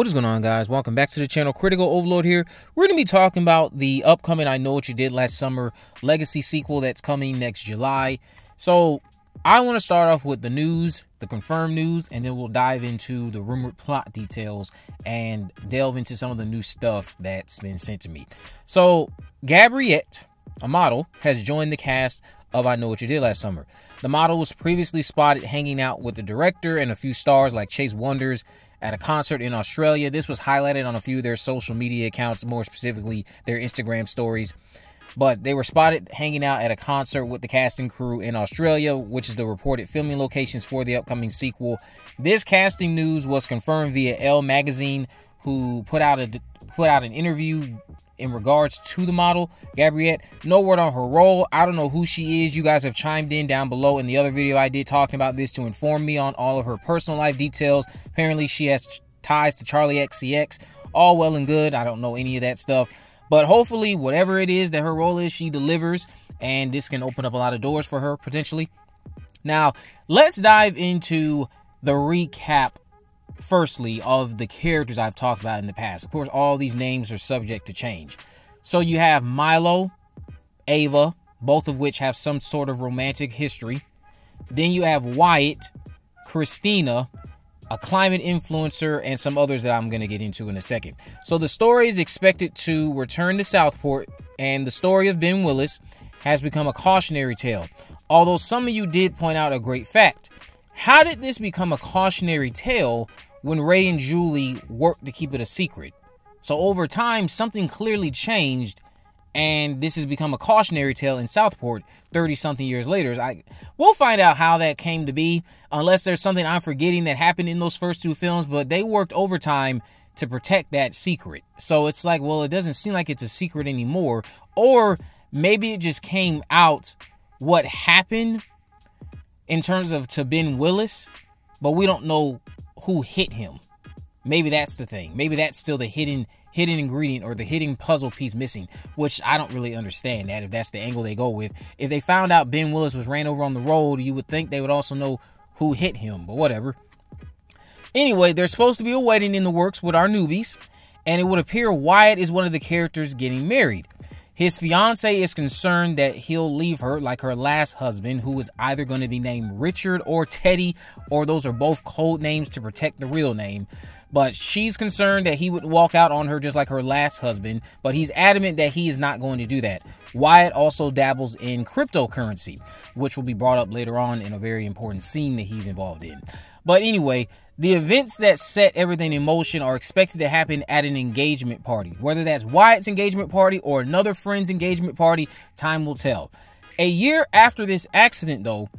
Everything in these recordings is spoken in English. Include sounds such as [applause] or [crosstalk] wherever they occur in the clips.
What is going on, guys? Welcome back to the channel. Critical Overlord here. We're going to be talking about the upcoming I Know What You Did Last Summer Legacy sequel that's coming next July. So, I want to start off with the news, the confirmed news, and then we'll dive into the rumored plot details and delve into some of the new stuff that's been sent to me. So, Gabbriette, a model, has joined the cast of I Know What You Did Last Summer. The model was previously spotted hanging out with the director and a few stars like Chase Wonders at a concert in Australia. This was highlighted on a few of their social media accounts, more specifically their Instagram stories. But they were spotted hanging out at a concert with the casting crew in Australia, which is the reported filming locations for the upcoming sequel. This casting news was confirmed via Elle magazine, who put out a put out an interview in regards to the model, Gabbriette. No word on her role. I don't know who she is. You guys have chimed in down below in the other video I did talking about this to inform me on all of her personal life details. Apparently, she has ties to Charli XCX. All well and good. I don't know any of that stuff. But hopefully, whatever it is that her role is, she delivers. And this can open up a lot of doors for her potentially. Now, let's dive into the recap firstly, of the characters I've talked about in the past. Of course, all these names are subject to change. So you have Milo, Ava, both of which have some sort of romantic history. Then you have Wyatt, Christina, a climate influencer, and some others that I'm going to get into in a second. So the story is expected to return to Southport, and the story of Ben Willis has become a cautionary tale. Although some of you did point out a great fact. How did this become a cautionary tale when Ray and Julie worked to keep it a secret. So over time, something clearly changed, and this has become a cautionary tale in Southport 30 something years later. I we'll find out how that came to be, unless there's something I'm forgetting that happened in those first two films, but they worked overtime to protect that secret. So it's like, well, it doesn't seem like it's a secret anymore. Or maybe it just came out what happened in terms of to Ben Willis, but we don't know who hit him. Maybe that's the thing. Maybe that's still the hidden hidden ingredient or the hidden puzzle piece missing, which I don't really understand that if that's the angle they go with. If they found out Ben Willis was ran over on the road, you would think they would also know who hit him, but whatever. Anyway, there's supposed to be a wedding in the works with our newbies, and it would appear Wyatt is one of the characters getting married. His fiance is concerned that he'll leave her like her last husband, who is either going to be named Richard or Teddy, or those are both code names to protect the real name. But she's concerned that he would walk out on her just like her last husband, but he's adamant that he is not going to do that. Wyatt also dabbles in cryptocurrency, which will be brought up later on in a very important scene that he's involved in. But anyway, the events that set everything in motion are expected to happen at an engagement party. Whether that's Wyatt's engagement party or another friend's engagement party, time will tell. A year after this accident, though,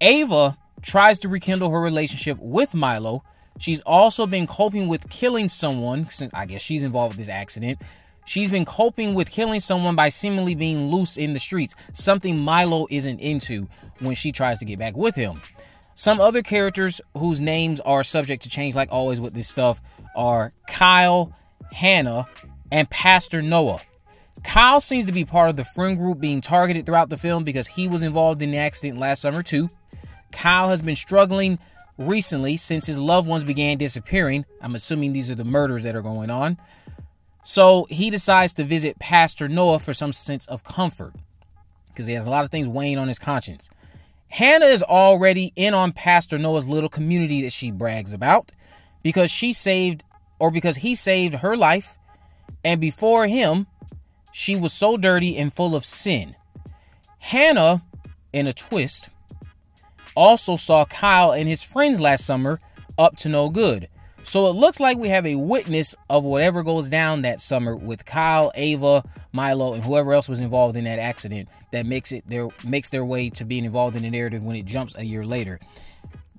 Ava tries to rekindle her relationship with Milo. She's also been coping with killing someone, since I guess she's involved with this accident. She's been coping with killing someone by seemingly being loose in the streets, something Milo isn't into when she tries to get back with him. Some other characters whose names are subject to change, like always with this stuff, are Kyle, Hannah, and Pastor Noah. Kyle seems to be part of the friend group being targeted throughout the film because he was involved in the accident last summer too. Kyle has been struggling recently since his loved ones began disappearing. I'm assuming these are the murders that are going on. So he decides to visit Pastor Noah for some sense of comfort because he has a lot of things weighing on his conscience. Hannah is already in on Pastor Noah's little community that she brags about because she saved or because he saved her life. And before him, she was so dirty and full of sin. Hannah, in a twist, also saw Kyle and his friends last summer up to no good. So it looks like we have a witness of whatever goes down that summer with Kyle, Ava, Milo, and whoever else was involved in that accident that makes it their makes their way to being involved in the narrative when it jumps a year later.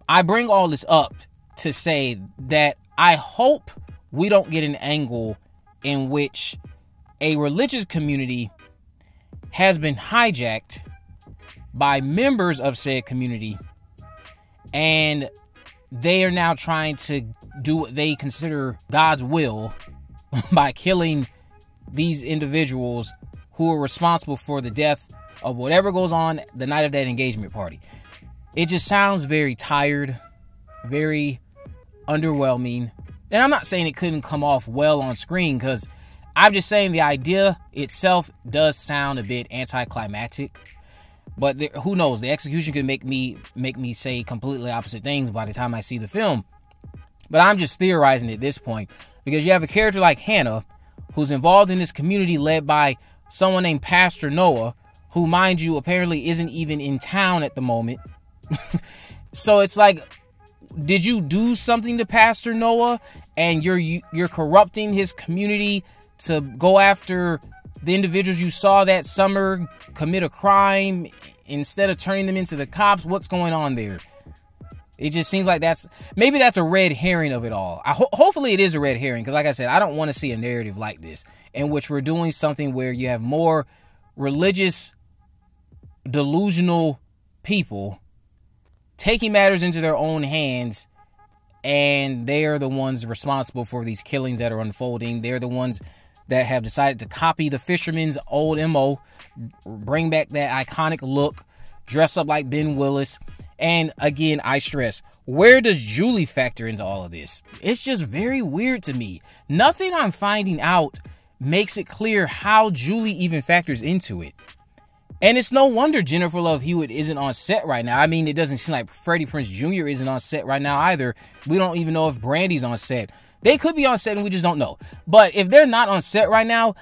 I bring all this up to say that I hope we don't get an angle in which a religious community has been hijacked by members of said community and they are now trying to do what they consider God's will [laughs] by killing these individuals who are responsible for the death of whatever goes on the night of that engagement party. It just sounds very tired, very underwhelming, And I'm not saying it couldn't come off well on screen because I'm just saying the idea itself does sound a bit anticlimactic. But who knows? The execution could make me make me say completely opposite things by the time I see the film. But I'm just theorizing at this point because you have a character like Hannah who's involved in this community led by someone named Pastor Noah, who, mind you, apparently isn't even in town at the moment. [laughs] so it's like, did you do something to Pastor Noah and you're you're corrupting his community to go after the individuals you saw that summer commit a crime instead of turning them into the cops? What's going on there? It just seems like that's maybe that's a red herring of it all. I ho- hopefully it is a red herring because, like I said, I don't want to see a narrative like this in which we're doing something where you have more religious, delusional people taking matters into their own hands, and they are the ones responsible for these killings that are unfolding. They're the ones that have decided to copy the fisherman's old mo, bring back that iconic look, dress up like Ben Willis and again, I stress, where does Julie factor into all of this? It's just very weird to me. Nothing I'm finding out makes it clear how Julie even factors into it. And it's no wonder Jennifer Love Hewitt isn't on set right now. I mean, it doesn't seem like Freddie Prinze Jr. isn't on set right now either. We don't even know if Brandy's on set. They could be on set and we just don't know. But if they're not on set right now,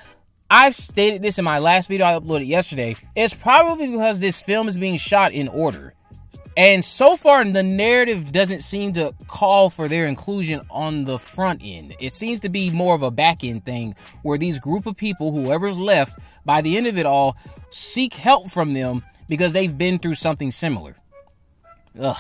I've stated this in my last video I uploaded yesterday. It's probably because this film is being shot in order. And so far, the narrative doesn't seem to call for their inclusion on the front end. It seems to be more of a back end thing where these group of people, whoever's left, by the end of it all, seek help from them because they've been through something similar. Ugh.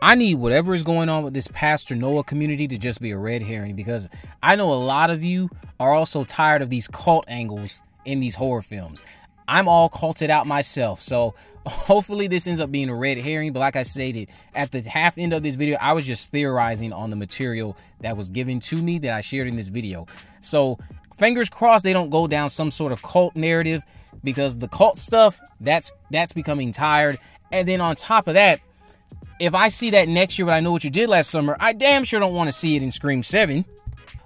I need whatever is going on with this Pastor Noah community to just be a red herring because I know a lot of you are also tired of these cult angles in these horror films. I'm all culted out myself. So hopefully this ends up being a red herring. But like I stated, at the half end of this video, I was just theorizing on the material that was given to me that I shared in this video. So fingers crossed they don't go down some sort of cult narrative because the cult stuff, that's that's becoming tired. And then on top of that, if I see that next year, but I know what you did last summer, I damn sure don't want to see it in Scream 7.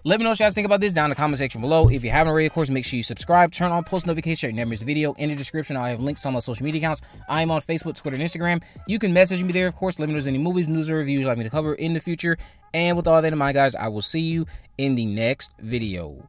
Let me know what you guys think about this down in the comment section below. If you haven't already, of course, make sure you subscribe, turn on post notifications so you never miss a video. In the description, I have links to all my social media accounts. I am on Facebook, Twitter, and Instagram. You can message me there, of course. Let me know if there's any movies, news, or reviews you'd like me to cover in the future. And with all that in mind, guys, I will see you in the next video.